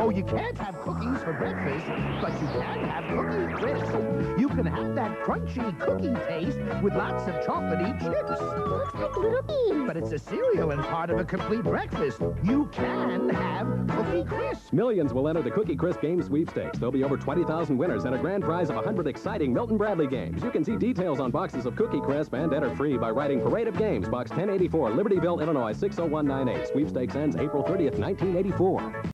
Oh, you can't have cookies for breakfast, but you can have Cookie Crisp. You can have that crunchy cookie taste with lots of chocolatey chips. Looks like little beans. But it's a cereal and part of a complete breakfast. You can have Cookie Crisp. Millions will enter the Cookie Crisp Game Sweepstakes. There'll be over 20,000 winners and a grand prize of 100 exciting Milton Bradley games. You can see details on boxes of Cookie Crisp and enter free by writing Parade of Games, Box 1084, Libertyville, Illinois 60198. Sweepstakes ends April 30th, 1984.